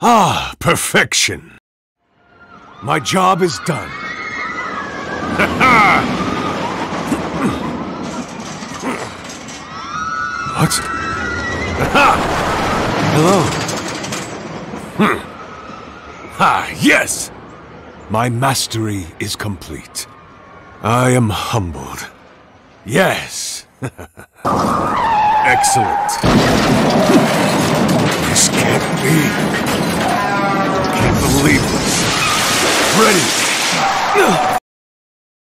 Ah, perfection. My job is done. what? Hello. Hmm. Ah, yes! My mastery is complete. I am humbled. Yes. Excellent. Be. Can't believe this. Ready.